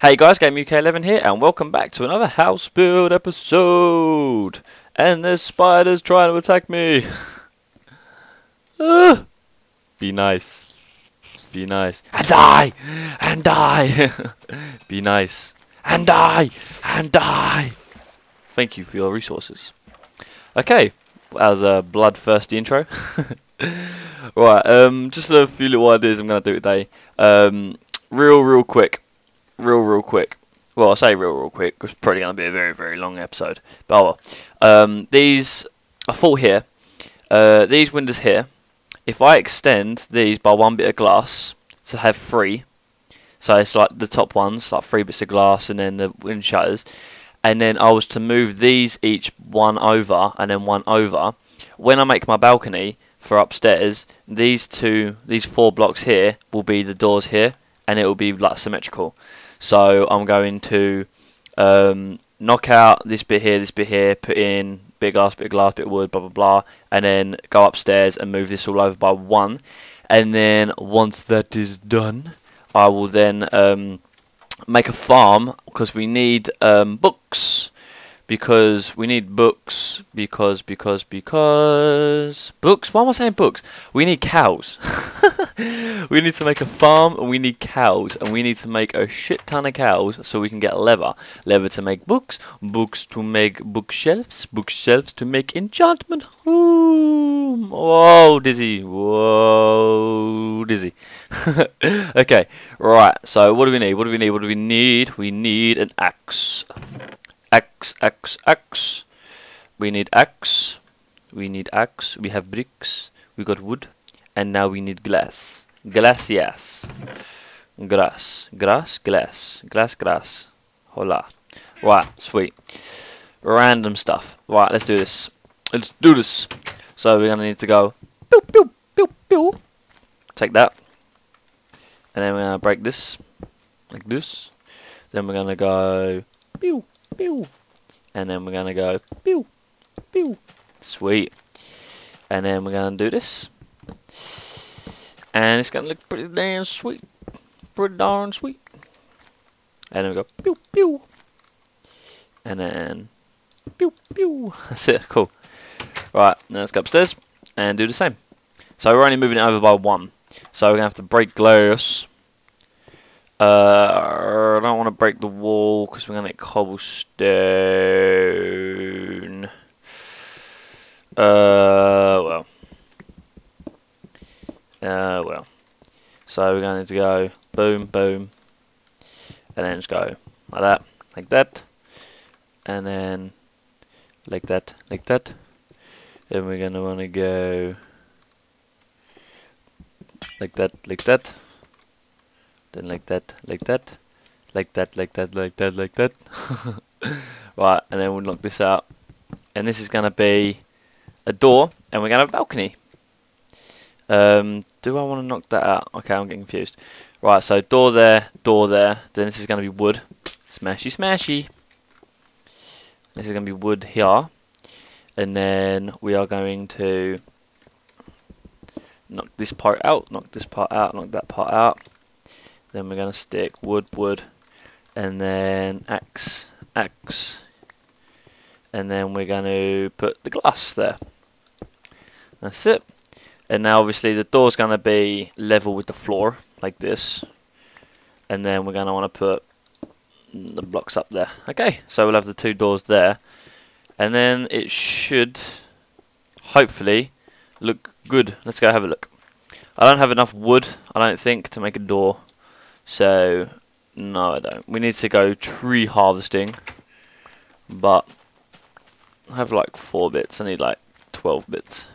Hey guys, Game UK 11 here, and welcome back to another house build episode. And there's spiders trying to attack me. Ah. Be nice. Be nice. And die! And die! Be nice. And die! And die! Thank you for your resources. Okay, was a bloodthirsty intro. right, um, just a few little ideas I'm going to do today. Um, real, real quick real, real quick. Well, I say real, real quick. It's probably going to be a very, very long episode. But oh well. Um, these are full here. Uh, these windows here. If I extend these by one bit of glass to have three, so it's like the top ones, like three bits of glass, and then the wind shutters, and then I was to move these each one over and then one over. When I make my balcony for upstairs, these two, these four blocks here will be the doors here, and it will be like symmetrical. So I'm going to um, knock out this bit here, this bit here, put in bit glass, bit of glass, bit of wood, blah blah blah, and then go upstairs and move this all over by one. And then once that is done, I will then um, make a farm because we need um, books because we need books because because because books? Why am i saying books? We need cows. We need to make a farm and we need cows and we need to make a shit ton of cows so we can get leather. Leather to make books books to make bookshelves bookshelves to make enchantment room. Whoa dizzy. Whoa dizzy. Okay right so what do we need? What do we need? What do we need? We need an axe X, X, X. We need X. We need X. We have bricks. We got wood. And now we need glass. Glass, yes. Grass. Grass, glass. Glass, grass. Hola. Right, sweet. Random stuff. Right, let's do this. Let's do this. So we're going to need to go pew, pew, pew, pew. Take that. And then we're going to break this. Like this. Then we're going to go pew, pew. And then we're going to go pew, pew. Sweet. And then we're going to do this. And it's going to look pretty damn sweet. Pretty darn sweet. And then we go pew, pew. And then pew, pew. That's it. Cool. Right, now let's go upstairs and do the same. So we're only moving it over by one. So we're going to have to break glass uh, I don't want to break the wall because we're going to get cobblestone. Uh, well. Uh, well. So we're going to go boom, boom. And then just go like that, like that. And then like that, like that. Then we're going to want to go like that, like that then like that, like that, like that, like that, like that, like that. right, and then we'll knock this out. And this is going to be a door, and we're going to have a balcony. Um, do I want to knock that out? Okay, I'm getting confused. Right, so door there, door there. Then this is going to be wood. Smashy, smashy. This is going to be wood here. And then we are going to knock this part out, knock this part out, knock that part out. Then we're going to stick wood, wood, and then axe, axe, and then we're going to put the glass there. That's it. And now obviously the door's going to be level with the floor, like this. And then we're going to want to put the blocks up there. Okay, so we'll have the two doors there. And then it should, hopefully, look good. Let's go have a look. I don't have enough wood, I don't think, to make a door. So, no I don't. We need to go tree harvesting. But, I have like 4 bits. I need like 12 bits.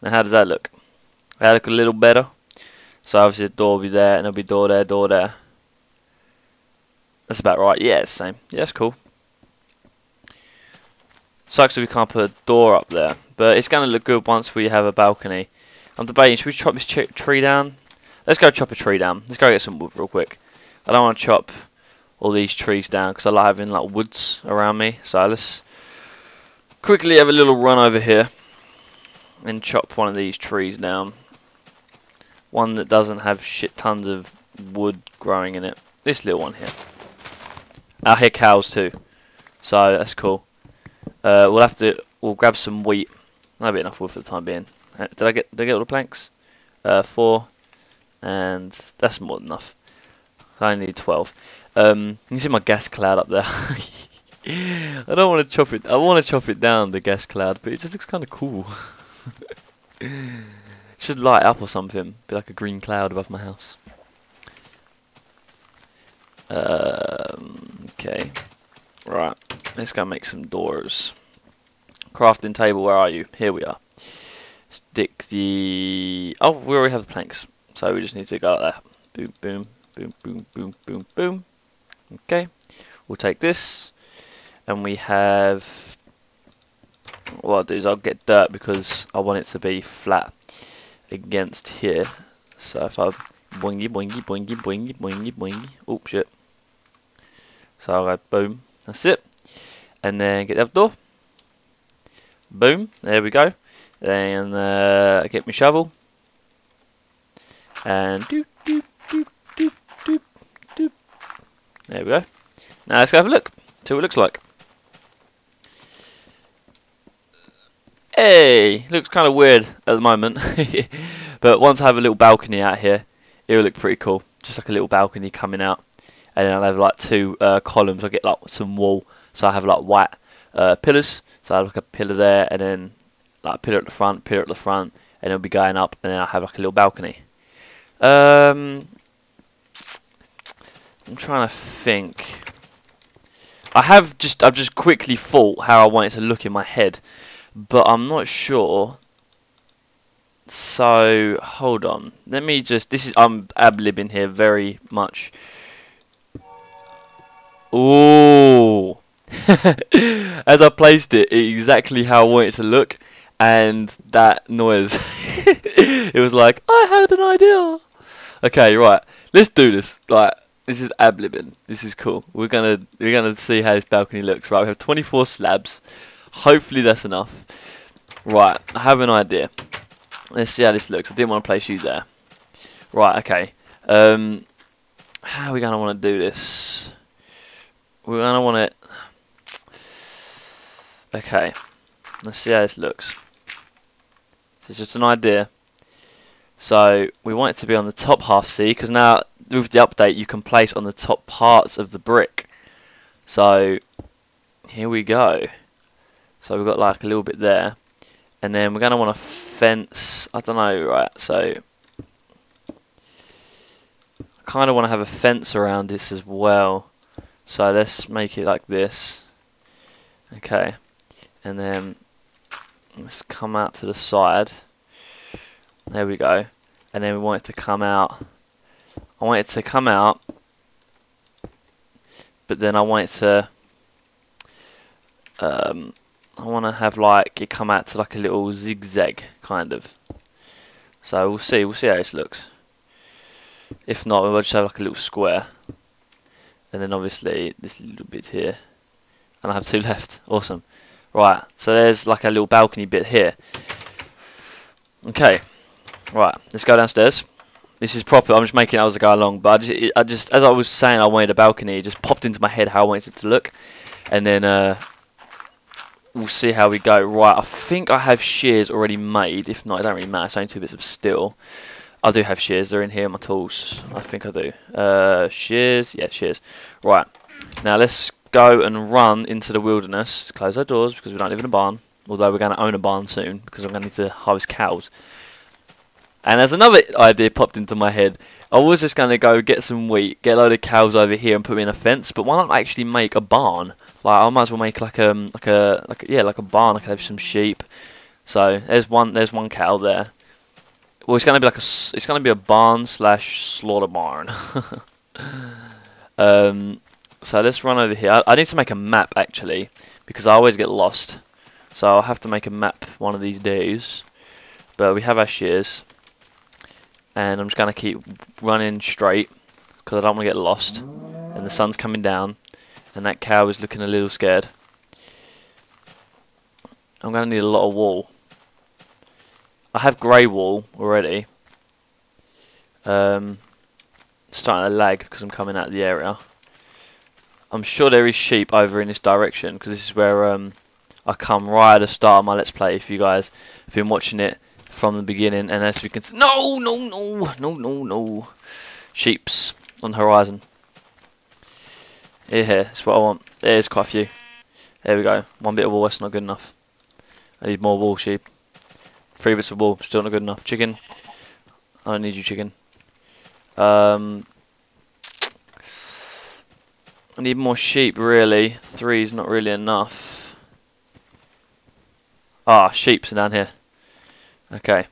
Now how does that look? That look a little better. So obviously the door will be there, and there'll be door there, door there. That's about right. Yeah, it's same. Yeah, that's cool. Sucks that we can't put a door up there. But it's going to look good once we have a balcony. I'm debating, should we chop this tree down? Let's go chop a tree down. Let's go get some wood real quick. I don't want to chop all these trees down because I like having like woods around me. So let's quickly have a little run over here. and chop one of these trees down. One that doesn't have shit tons of wood growing in it. This little one here. I hear cows too, so that's cool. Uh, we'll have to we'll grab some wheat. That'll be enough wood for the time being. Uh, did I get did I get all the planks? Uh, four, and that's more than enough. I need twelve. Um, you see my gas cloud up there. I don't want to chop it. I want to chop it down the gas cloud, but it just looks kind of cool. Should light up or something. Be like a green cloud above my house. Um, okay. Right. Let's go make some doors. Crafting table, where are you? Here we are. Stick the... Oh, we already have the planks. So we just need to go like that. Boom, boom, boom, boom, boom, boom, boom. Okay. We'll take this. And we have... What I'll do is I'll get dirt because I want it to be flat against here. So if I boingy, boingy, boingy, boingy, boingy, boingy. Oh, shit. So I'll go boom. That's it. And then get the other door. Boom. There we go. Then uh, get my shovel. And doop, doop, doop, doop, doop, doop. There we go. Now let's go have a look. See what it looks like. Hey, looks kind of weird at the moment, but once I have a little balcony out here, it will look pretty cool. Just like a little balcony coming out, and then I'll have like two uh, columns. I get like some wall, so I have like white uh, pillars. So I have like a pillar there, and then like a pillar at the front, pillar at the front, and it'll be going up, and then I have like a little balcony. Um, I'm trying to think. I have just I've just quickly thought how I want it to look in my head but I'm not sure. So hold on. Let me just. This is I'm ab libbing here very much. Ooh. As I placed it, exactly how I want it to look, and that noise. it was like I had an idea. Okay, right. Let's do this. Like this is ab libbing. This is cool. We're gonna we're gonna see how this balcony looks. Right, we have 24 slabs. Hopefully that's enough. Right, I have an idea. Let's see how this looks. I didn't want to place you there. Right, okay. Um, how are we to want to do this? We're to want it... Okay. Let's see how this looks. This is just an idea. So, we want it to be on the top half, see? Because now, with the update, you can place on the top parts of the brick. So, here we go. So we've got like a little bit there. And then we're going to want a fence. I don't know, right. So I kind of want to have a fence around this as well. So let's make it like this. Okay. And then let's come out to the side. There we go. And then we want it to come out. I want it to come out. But then I want it to um, I want to have like it come out to like a little zigzag kind of. So we'll see. We'll see how this looks. If not, we'll just have like a little square, and then obviously this little bit here, and I have two left. Awesome. Right. So there's like a little balcony bit here. Okay. Right. Let's go downstairs. This is proper. I'm just making it as I go along. But I just, I just, as I was saying, I wanted a balcony. It just popped into my head how I wanted it to look, and then uh, we'll see how we go. Right, I think I have shears already made. If not, it don't really matter. It's only two bits of steel. I do have shears. They're in here, my tools. I think I do. Uh, shears. Yeah, shears. Right. Now let's go and run into the wilderness. Close our doors because we don't live in a barn. Although we're going to own a barn soon because I'm going to need to harvest cows. And as another idea popped into my head, I was just going to go get some wheat, get a load of cows over here and put me in a fence. But why not actually make a barn? Like I might as well make like um like a like a, yeah like a barn. I could have some sheep. So there's one there's one cow there. Well, it's gonna be like a it's gonna be a barn slash slaughter barn. um, so let's run over here. I, I need to make a map actually because I always get lost. So I'll have to make a map one of these days. But we have our shears, and I'm just gonna keep running straight because I don't want to get lost. And the sun's coming down. And that cow is looking a little scared. I'm going to need a lot of wool. I have grey wool already. Um, starting to lag because I'm coming out of the area. I'm sure there is sheep over in this direction because this is where um, I come right at the start of my Let's Play. If you guys have been watching it from the beginning, and as we can see, no, no, no, no, no, no, sheep's on the horizon. Here, that's what I want. There's quite a few. There we go. One bit of wool, that's not good enough. I need more wool, sheep. Three bits of wool, still not good enough. Chicken. I don't need you, chicken. Um, I need more sheep, really. Three's not really enough. Ah, sheep's down here. Okay.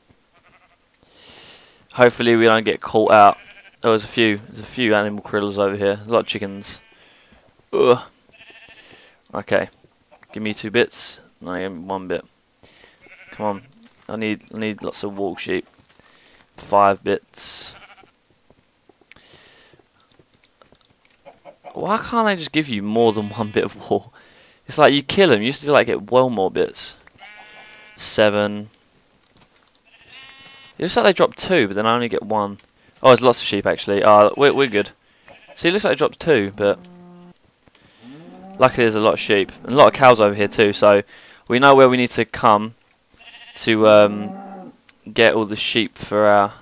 Hopefully we don't get caught out. There was a few. There's a few animal kritters over here. There's a lot of chickens. Ugh. Okay. Give me two bits. No, give me one bit. Come on. I need I need lots of wool sheep. Five bits. Why can't I just give you more than one bit of wool? It's like you kill them, you to like get well more bits. Seven. It looks like they dropped two, but then I only get one. Oh, there's lots of sheep actually. Ah, we're we're good. See, it looks like it dropped two, but luckily there's a lot of sheep and a lot of cows over here too. So we know where we need to come to um, get all the sheep for our.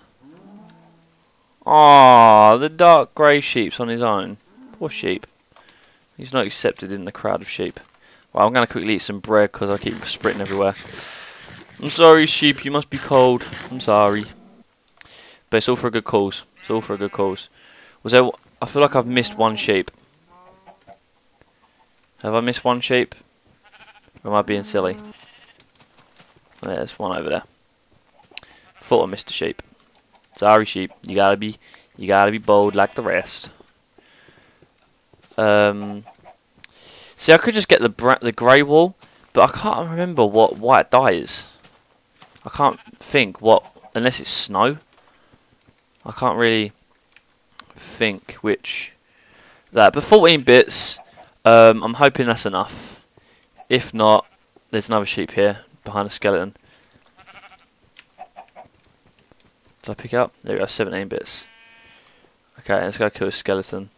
Ah, the dark grey sheep's on his own. Poor sheep. He's not accepted in the crowd of sheep. Well, I'm going to quickly eat some bread because I keep sprinting everywhere. I'm sorry, sheep. You must be cold. I'm sorry. But it's all for a good cause. It's all for a good cause. Was there? I feel like I've missed one sheep. Have I missed one sheep? Or am I being silly? There's one over there. Thought I missed a sheep. Sorry, sheep. You gotta be, you gotta be bold like the rest. Um, see, I could just get the the grey wall, but I can't remember what white dye is. I can't think what, unless it's snow. I can't really think which that. But 14 bits, um, I'm hoping that's enough. If not, there's another sheep here behind a skeleton. Did I pick up? There we go, 17 bits. Okay, let's go kill a skeleton.